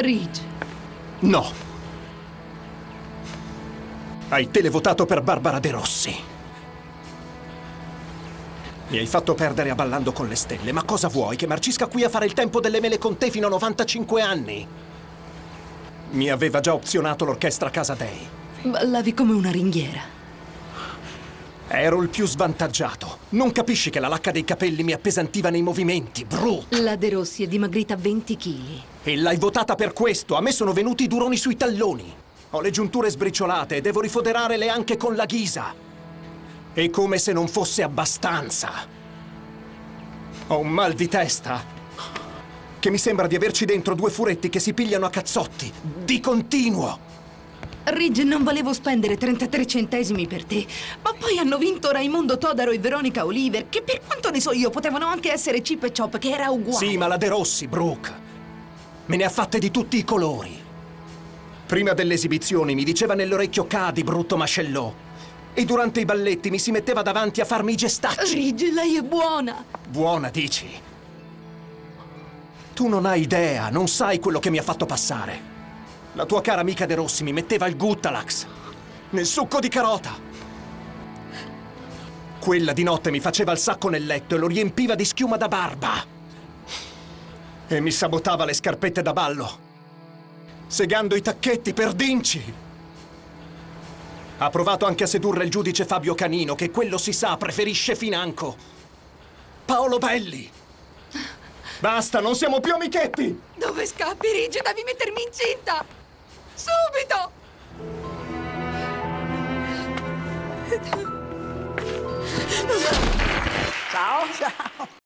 Ridge. No. Hai televotato per Barbara De Rossi. Mi hai fatto perdere a ballando con le stelle, ma cosa vuoi? Che marcisca qui a fare il tempo delle mele con te fino a 95 anni? Mi aveva già opzionato l'orchestra Casa Dei. Ballavi come una ringhiera. Ero il più svantaggiato. Non capisci che la lacca dei capelli mi appesantiva nei movimenti, Brooke? La De Rossi è dimagrita 20 kg. E l'hai votata per questo. A me sono venuti i duroni sui talloni. Ho le giunture sbriciolate e devo rifoderarele anche con la ghisa. E come se non fosse abbastanza. Ho un mal di testa. Che mi sembra di averci dentro due furetti che si pigliano a cazzotti. Di continuo. Ridge, non volevo spendere 33 centesimi per te, ma poi hanno vinto Raimondo Todaro e Veronica Oliver, che per quanto ne so io potevano anche essere Chip e Chop, che era uguale. Sì, ma la De Rossi, Brooke. Me ne ha fatte di tutti i colori. Prima delle esibizioni mi diceva nell'orecchio cadi, brutto mascellò. E durante i balletti mi si metteva davanti a farmi i gestacci. Ridge, lei è buona. Buona, dici? Tu non hai idea, non sai quello che mi ha fatto passare. La tua cara amica De Rossi mi metteva il Guttalax nel succo di carota. Quella di notte mi faceva il sacco nel letto e lo riempiva di schiuma da barba. E mi sabotava le scarpette da ballo, segando i tacchetti per dinci. Ha provato anche a sedurre il giudice Fabio Canino, che quello si sa, preferisce financo. Paolo Belli. Basta, non siamo più amichetti! Dove scappi, Ridge? Devi mettermi incinta! Subito! Ciao, ciao.